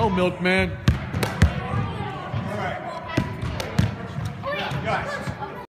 Go, Milkman. All right. Guys.